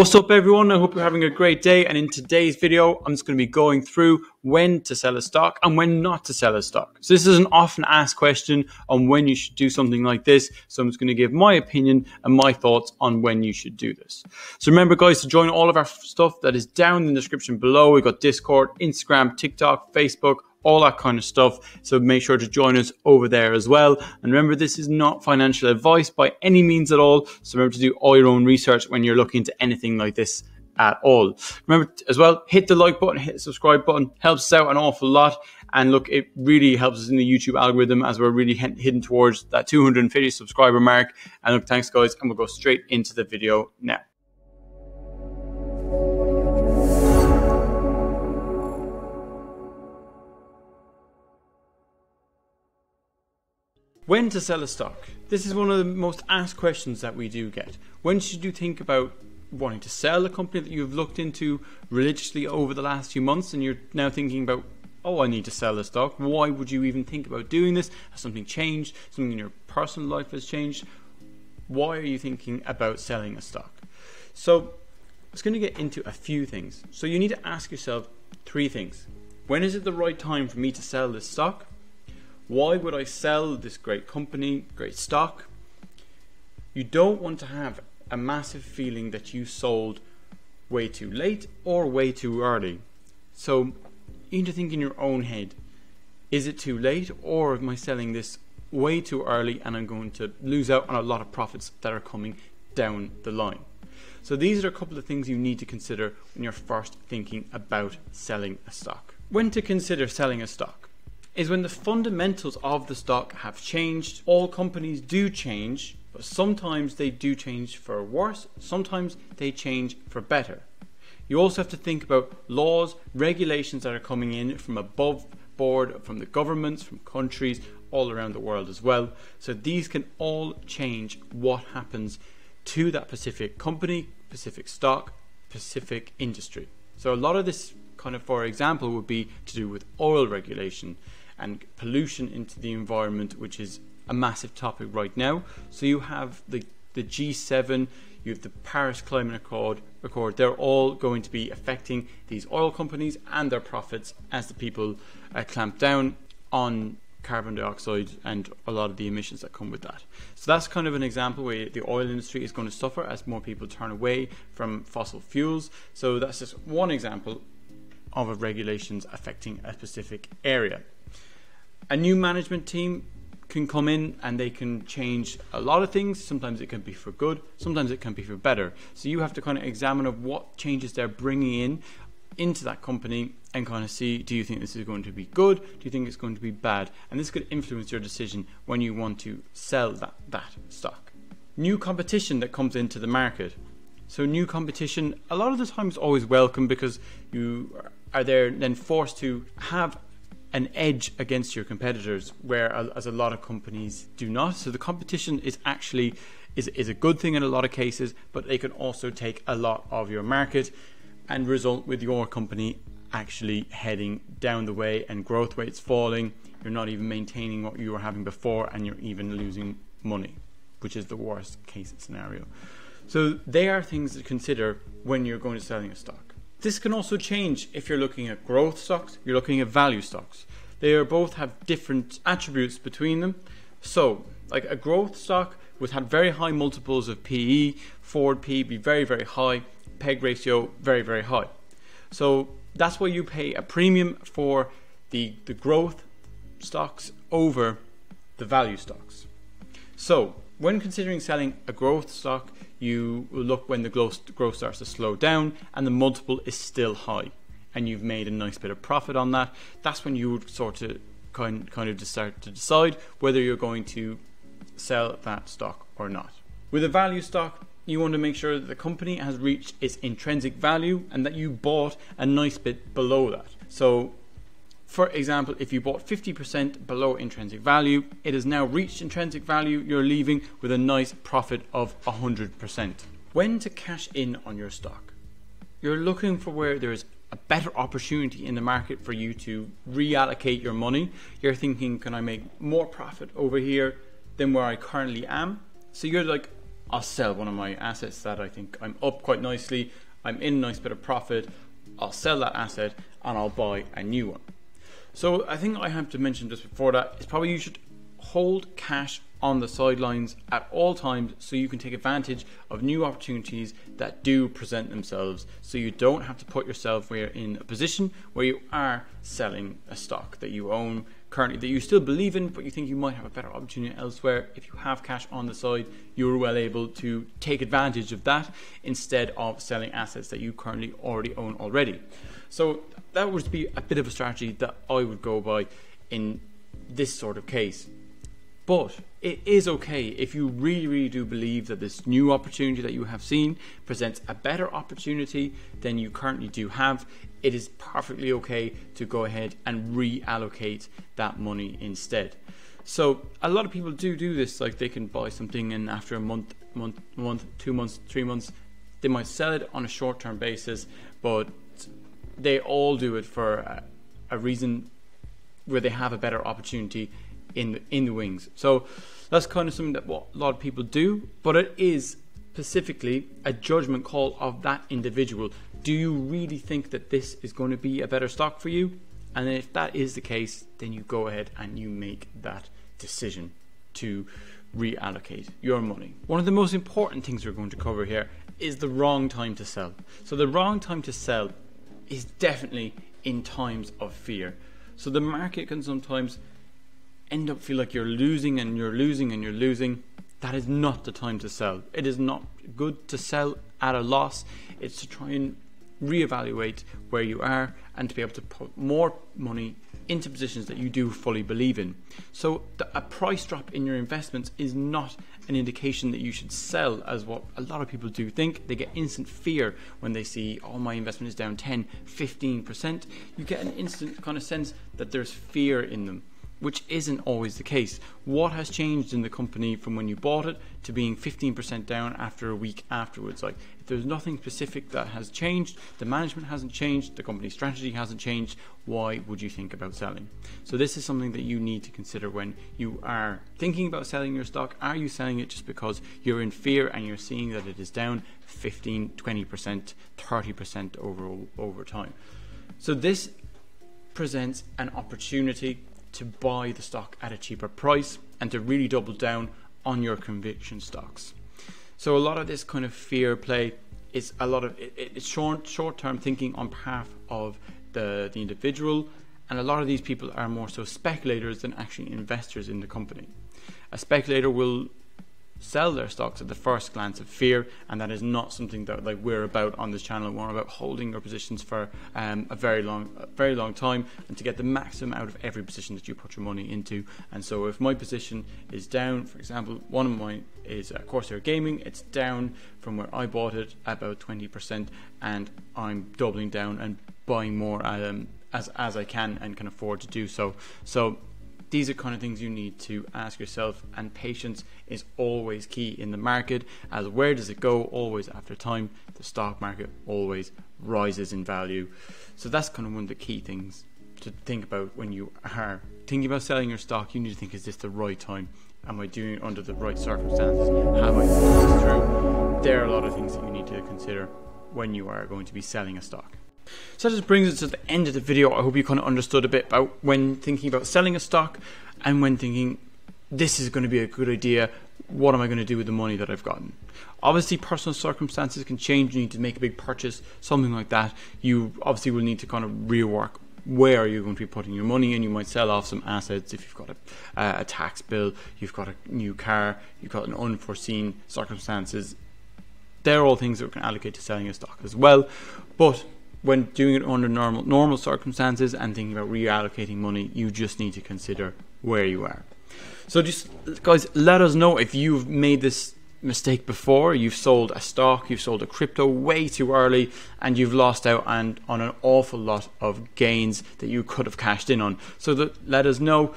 What's up everyone? I hope you're having a great day and in today's video I'm just going to be going through when to sell a stock and when not to sell a stock. So this is an often asked question on when you should do something like this. So I'm just going to give my opinion and my thoughts on when you should do this. So remember guys to join all of our stuff that is down in the description below. We've got Discord, Instagram, TikTok, Facebook, all that kind of stuff. So make sure to join us over there as well. And remember, this is not financial advice by any means at all. So remember to do all your own research when you're looking into anything like this at all. Remember as well, hit the like button, hit the subscribe button, helps us out an awful lot. And look, it really helps us in the YouTube algorithm as we're really heading towards that 250 subscriber mark. And look, thanks guys, and we'll go straight into the video now. When to sell a stock? This is one of the most asked questions that we do get. When should you think about wanting to sell a company that you've looked into religiously over the last few months and you're now thinking about, oh, I need to sell the stock? Why would you even think about doing this? Has something changed? Something in your personal life has changed? Why are you thinking about selling a stock? So, it's going to get into a few things. So, you need to ask yourself three things. When is it the right time for me to sell this stock? Why would I sell this great company, great stock? You don't want to have a massive feeling that you sold way too late or way too early. So you need to think in your own head is it too late or am I selling this way too early and I'm going to lose out on a lot of profits that are coming down the line? So these are a couple of things you need to consider when you're first thinking about selling a stock. When to consider selling a stock? Is when the fundamentals of the stock have changed. All companies do change, but sometimes they do change for worse, sometimes they change for better. You also have to think about laws, regulations that are coming in from above board, from the governments, from countries all around the world as well. So these can all change what happens to that specific company, specific stock, specific industry. So a lot of this kind of, for example, would be to do with oil regulation and pollution into the environment, which is a massive topic right now. So you have the the G7, you have the Paris Climate Accord, Accord. They're all going to be affecting these oil companies and their profits as the people uh, clamp down on carbon dioxide and a lot of the emissions that come with that. So that's kind of an example where the oil industry is going to suffer as more people turn away from fossil fuels. So that's just one example of a regulations affecting a specific area a new management team can come in and they can change a lot of things. Sometimes it can be for good, sometimes it can be for better. So you have to kind of examine of what changes they're bringing in into that company and kind of see do you think this is going to be good do you think it's going to be bad and this could influence your decision when you want to sell that that stock new competition that comes into the market so new competition a lot of the time is always welcome because you are there then forced to have an edge against your competitors, whereas a lot of companies do not. So the competition is actually is, is a good thing in a lot of cases, but they can also take a lot of your market and result with your company actually heading down the way and growth rates falling. You're not even maintaining what you were having before, and you're even losing money, which is the worst case scenario. So they are things to consider when you're going to selling a stock. This can also change if you're looking at growth stocks, you're looking at value stocks. They both have different attributes between them. So, like a growth stock would have very high multiples of PE, forward PE be very, very high, PEG ratio very, very high. So that's why you pay a premium for the, the growth stocks over the value stocks. So when considering selling a growth stock, you look when the growth, starts to slow down and the multiple is still high and you've made a nice bit of profit on that. That's when you would sort of kind, kind of start to decide whether you're going to sell that stock or not. With a value stock, you want to make sure that the company has reached its intrinsic value and that you bought a nice bit below that. So for example, if you bought 50% below intrinsic value, it has now reached intrinsic value, you're leaving with a nice profit of 100%. When to cash in on your stock? You're looking for where there's a better opportunity in the market for you to reallocate your money. You're thinking, can I make more profit over here than where I currently am? So you're like I'll sell one of my assets that I think I'm up quite nicely. I'm in a nice bit of profit. I'll sell that asset and I'll buy a new one. So I think I have to mention just before that is probably you should hold cash on the sidelines at all times so you can take advantage of new opportunities that do present themselves. So you don't have to put yourself where in a position where you are selling a stock that you own currently that you still believe in but you think you might have a better opportunity elsewhere. If you have cash on the side you're well able to take advantage of that instead of selling assets that you currently already own already. So that would be a bit of a strategy that I would go by in this sort of case but it is okay if you really, really do believe that this new opportunity that you have seen presents a better opportunity than you currently do have. It is perfectly okay to go ahead and reallocate that money instead. So a lot of people do do this. Like they can buy something, and after a month, month, month, two months, three months, they might sell it on a short-term basis. But they all do it for a, a reason where they have a better opportunity in the, in the wings. So that's kind of something that what a lot of people do, but it is specifically a judgment call of that individual. Do you really think that this is going to be a better stock for you? And if that is the case, then you go ahead and you make that decision to reallocate your money. One of the most important things we're going to cover here is the wrong time to sell. So the wrong time to sell is definitely in times of fear. So the market can sometimes end up feel like you're losing and you're losing and you're losing, that is not the time to sell. It is not good to sell at a loss. It's to try and reevaluate where you are and to be able to put more money into positions that you do fully believe in. So a price drop in your investments is not an indication that you should sell as what a lot of people do think. They get instant fear when they see, oh, my investment is down 10, 15%. You get an instant kind of sense that there's fear in them which isn't always the case. What has changed in the company from when you bought it to being 15% down after a week afterwards? Like, if there's nothing specific that has changed, the management hasn't changed, the company strategy hasn't changed, why would you think about selling? So, this is something that you need to consider when you are thinking about selling your stock. Are you selling it just because you're in fear and you're seeing that it is down 15, 20%, 30% over, over time? So, this presents an opportunity to buy the stock at a cheaper price and to really double down on your conviction stocks. So a lot of this kind of fear play is a lot of it, it's short short term thinking on behalf of the the individual, and a lot of these people are more so speculators than actually investors in the company. A speculator will sell their stocks at the first glance of fear, and that is not something that like we're about on this channel. We're about holding your positions for um, a very long, a very long time, and to get the maximum out of every position that you put your money into. And so, if my position is down, for example, one of mine is uh, Corsair Gaming. It's down from where I bought it about twenty percent, and I'm doubling down and buying more um, as as I can and can afford to do so. So these are kind of things you need to ask yourself, and patience is always key in the market. As where does it go? Always after time, the stock market always rises in value. So that's kind of one of the key things to think about when you are thinking about selling your stock. You need to think: Is this the right time? Am I doing it under the right circumstances? Have I thought this through? There are a lot of things that you need to consider when you are going to be selling a stock. So that just brings us to the end of the video. I hope you kind of understood a bit about when thinking about selling a stock and when thinking this is going to be a good idea. What am I going to do with the money that I've gotten? Obviously, personal circumstances can change. You need to make a big purchase, something like that. You obviously will need to kind of rework where are you going to be putting your money in? You might sell off some assets if you've got a, uh, a tax bill, you've got a new car, you've got an unforeseen circumstances. They're all things that we can allocate to selling a stock as well. But when doing it under normal normal circumstances and thinking about reallocating money, you just need to consider where you are. So just guys, let us know if you've made this mistake before. You've sold a stock, you've sold a crypto way too early, and you've lost out and on an awful lot of gains that you could have cashed in on. So that let us know.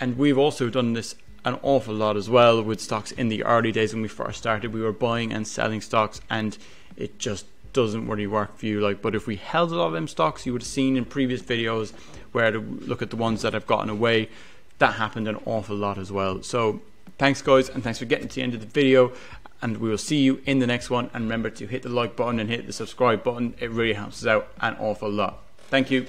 And we've also done this an awful lot as well with stocks in the early days when we first started. We were buying and selling stocks, and it just doesn't really work for you. Like, but if we held a lot of them stocks, you would have seen in previous videos where to look at the ones that have gotten away. That happened an awful lot as well. So thanks guys, and thanks for getting to the end of the video. and we will see you in the next one. And remember to hit the like button and hit the subscribe button. It really helps us out an awful lot. Thank you.